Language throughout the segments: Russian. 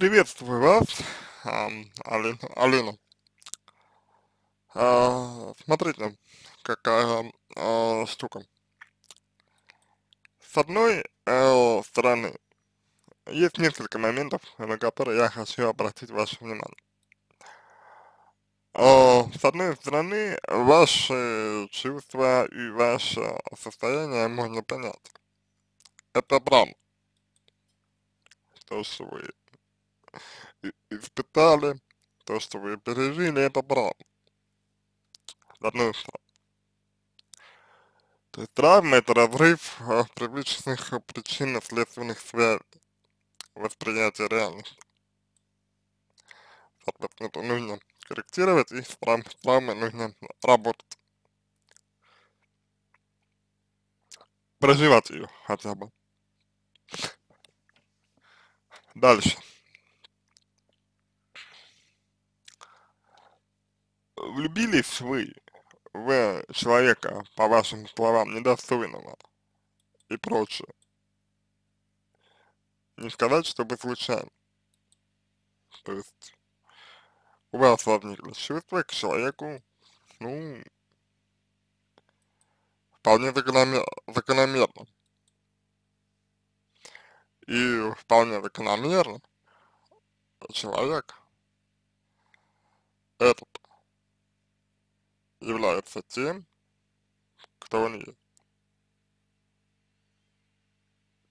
Приветствую вас, Алина. Алина. Смотрите, какая а, штука. С одной э, стороны, есть несколько моментов, на которые я хочу обратить ваше внимание. А, с одной стороны, ваши чувства и ваше состояние можно понять. Это правда. То, что вы испытали, то, что вы пережили, это правда. Стороны. То есть травма это разрыв э, привычных э, причинно-следственных связей, восприятие реальности. Соответственно, это нужно корректировать и с травмой нужно работать. Проживать ее хотя бы. Дальше. Влюбились вы в человека, по вашим словам, недостойного и прочее. Не сказать, чтобы случайно. То есть у вас возникли чувства к человеку, ну, вполне закономер, закономерно. И вполне закономерно человек этот является тем, кто он есть.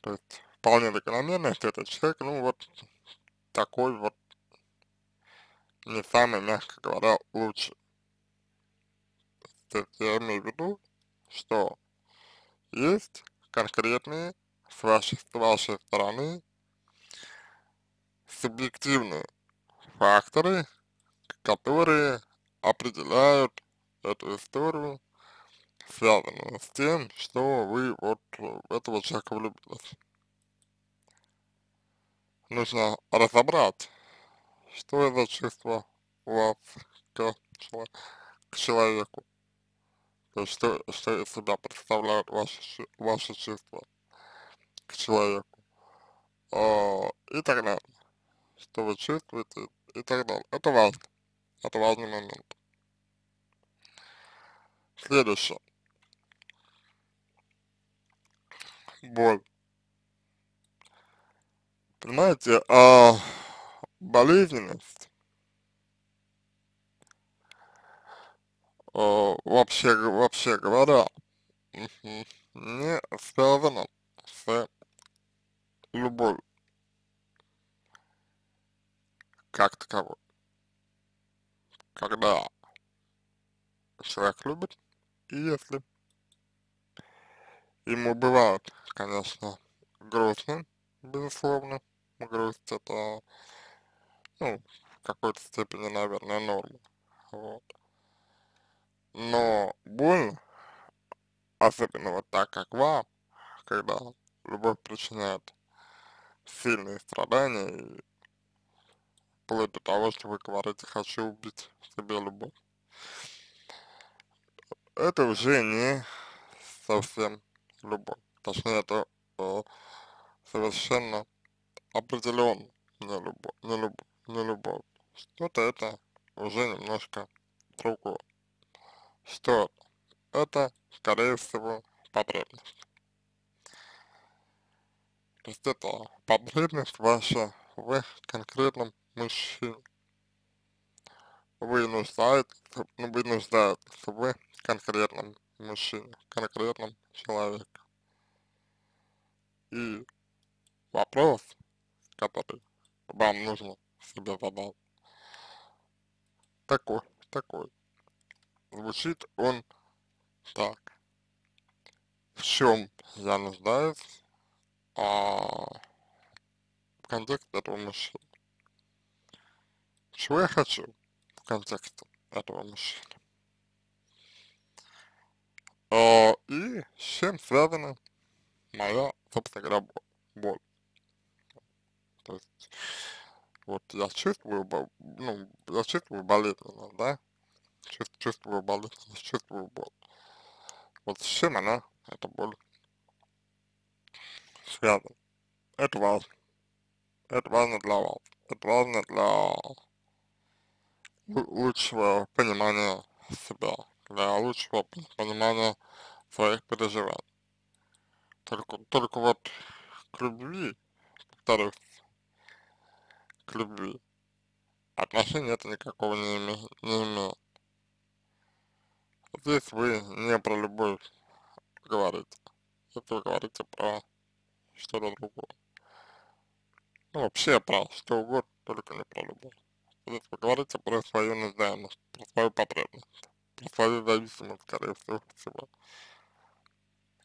То есть вполне закономерно, что этот человек, ну вот такой вот не самый, мягко говоря, лучший. То есть я имею в виду, что есть конкретные с вашей, с вашей стороны субъективные факторы, которые определяют эту историю, связанную с тем, что вы вот в этого человека влюбились. Нужно разобрать, что это чувство у вас к, к человеку, то есть что, что из себя представляют ваши, ваши чувства к человеку, а, и так далее, что вы чувствуете и так далее. Это важно, это важный момент. Следующее. Боль. Понимаете, а болезненность а, вообще, вообще говоря, не связана с любовью как таковой. Когда человек любит, и если ему бывает, конечно, грустно, безусловно, грусть это, ну, в какой-то степени, наверное, норма, вот. Но больно, особенно вот так, как вам, когда любовь причиняет сильные страдания, и вплоть до того, что вы говорите, хочу убить себе любовь. Это уже не совсем любовь. Точнее, это э, совершенно определенно не любовь, не любовь, не любовь. Что-то это уже немножко другое. Что это? Скорее всего, потребность. То есть это потребность ваша в конкретном мужчине. Вы нуждаетесь, ну, вы нуждаетесь в конкретном мужчине, конкретном человеке. И вопрос, который вам нужно себе задать, такой, такой. Звучит он так. В чем я нуждаюсь а, в контексте этого мужчины? Чего я хочу в контексте этого мужчины? А, и с чем связана моя, собственно говоря, бо- боль. То есть, вот я чувствую, ну, я чувствую болезненность, да? Чувств- чувствую болезненность, чувствую боль. Вот с чем она, эта боль, связана? Это важно. это важно для вас, это важно для лучшего понимания себя, для лучшего понимания своих переживаний. Только, только вот к любви, повторюсь, к любви отношения это никакого не, име, не имеет. Здесь вы не про любовь говорите, это вы говорите про что-то другое. Ну, вообще про что угодно, только не про любовь. Здесь вы говорите про свою нуждаемость, про свою потребность, про свою зависимость, скорее всего, всего.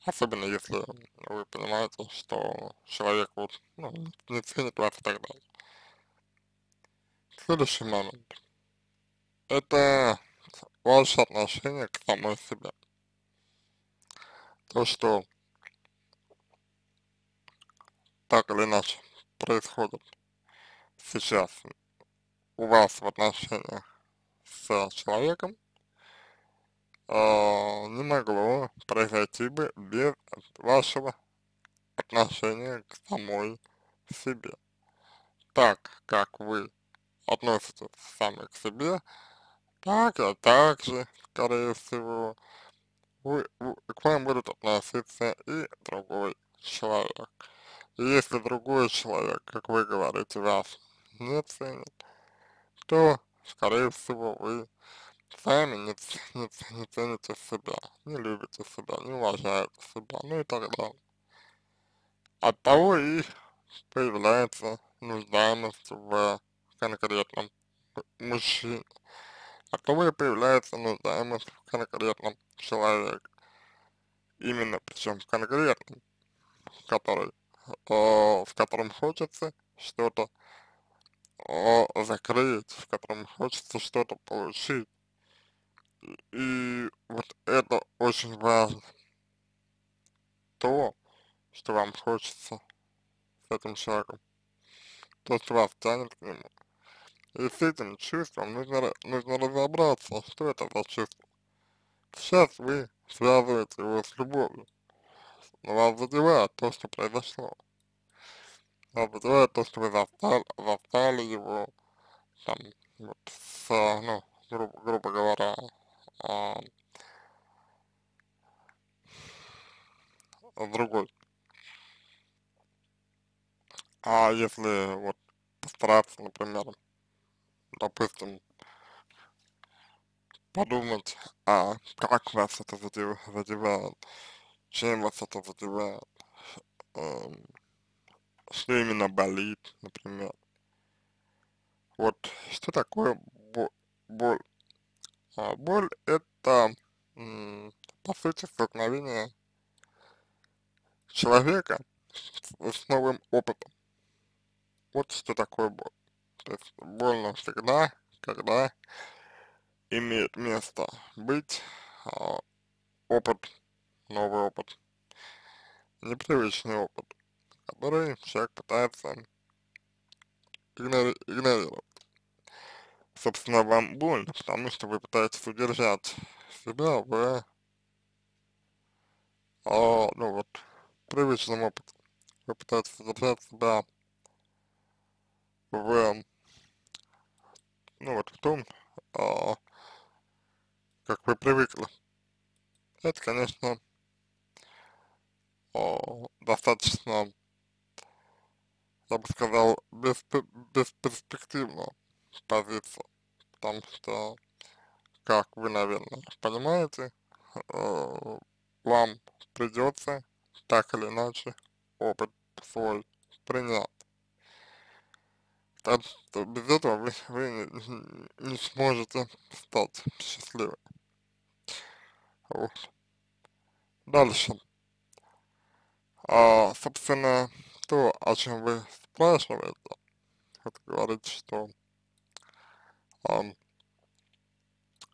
Особенно если вы понимаете, что человек вот, ну, не ценит вас и так далее. Следующий момент. Это ваше отношение к самой себе. То, что так или иначе происходит сейчас у вас в отношениях с человеком, э, не могло произойти бы без вашего отношения к самой себе. Так, как вы относитесь сами к себе, так, а также, скорее всего, вы, к вам будут относиться и другой человек. И если другой человек, как вы говорите, вас не ценит, то, скорее всего, вы сами не, не, не цените себя, не любите себя, не уважаете себя, ну и так далее. От того и появляется нуждаемость в конкретном мужчине. От того и появляется нуждаемость в конкретном человеке. Именно причем в конкретном, который, э, в котором хочется что-то закрыть, в котором хочется что-то получить. И, и вот это очень важно. То, что вам хочется с этим человеком. То, что вас тянет к нему. И с этим чувством нужно, нужно разобраться, что это за чувство. Сейчас вы связываете его с любовью, но вас задевает то, что произошло. Вас задевает то, что вы застали, застали его, там, вот, с, ну, грубо, грубо говоря, а, другой. А если вот постараться, например, допустим, подумать, а как вас это задевает, чем вас это задевает, э, что именно болит, например. Вот что такое боль? А, боль это, по сути, столкновение человека с, с новым опытом. Вот что такое боль. То есть больно всегда, когда имеет место быть а, опыт, новый опыт, непривычный опыт, который человек пытается игнори игнорировать. Собственно, вам больно, потому что вы пытаетесь удержать себя в, а, ну вот, привычном опыте. Вы пытаетесь удержать себя в ну вот в том, а, как вы привыкли. Это, конечно, а, достаточно, я бы сказал, бесп бесперспективная позиция, потому что, как вы, наверное, понимаете, э, вам придется так или иначе опыт свой принять так что без этого вы, вы не, не сможете стать счастливым. Вот. Дальше. А, собственно, то, о чем вы спрашиваете, это говорит, что а,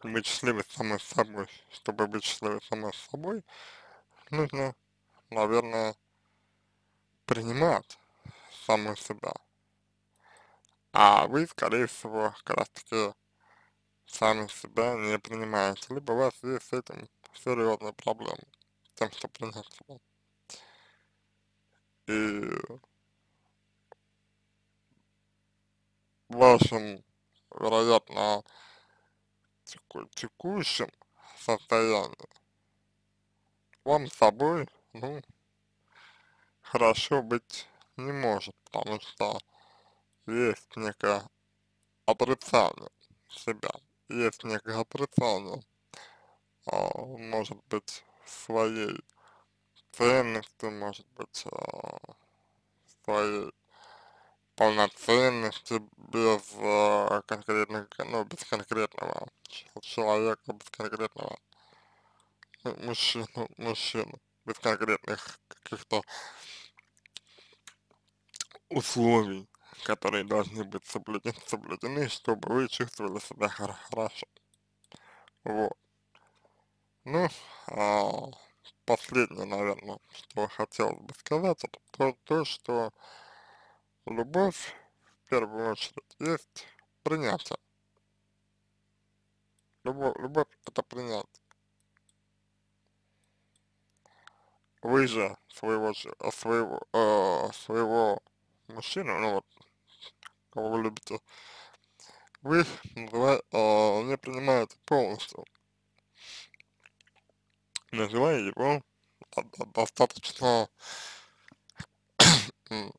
быть счастливой самой собой, чтобы быть счастливой самой собой, нужно, наверное, принимать саму себя. А вы, скорее всего, как раз таки сами себя не принимаете, либо у вас есть с этим серьезные проблемы, тем, что принять себя. И вашем, вероятно, теку текущем состоянии вам с собой, ну, хорошо быть не может, потому что есть некое отрицание себя, есть некое отрицание, а, может быть, своей ценности, может быть, а, своей полноценности без а, конкретных, ну, без конкретного человека, без конкретного мужчину, мужчину, без конкретных каких-то условий, которые должны быть соблюдены, соблюдены, чтобы вы чувствовали себя хор хорошо. Вот. Ну, а, последнее, наверное, что хотелось бы сказать, это то, то, что любовь, в первую очередь, есть принятие. Любовь, любовь это принятие. Вы же своего, своего, э, своего мужчину, ну вот, кого вы любите, вы э, не принимаете полностью, называя его достаточно, ну,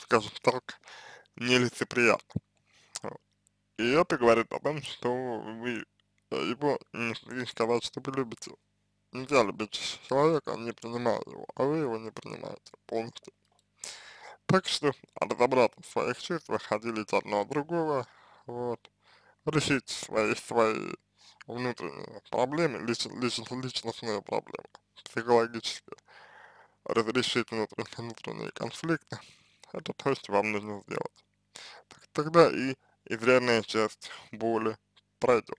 скажем так, нелицеприятно. И это говорит о том, что вы его не смогли сказать, что вы любите. Нельзя любить человека, не принимая его, а вы его не принимаете полностью. Так что разобраться в своих чувствах, отделить одно от другого, вот, решить свои, свои внутренние проблемы, лич, лич, личностные проблемы, психологические, разрешить внутренние, внутренние конфликты, это то, что вам нужно сделать. Так, тогда и изрядная часть боли пройдет.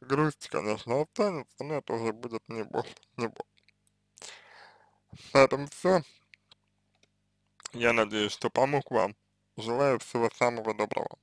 Грусть, конечно, останется, но это уже будет не боль, не боль. На этом все. Я надеюсь, что помог вам. Желаю всего самого доброго.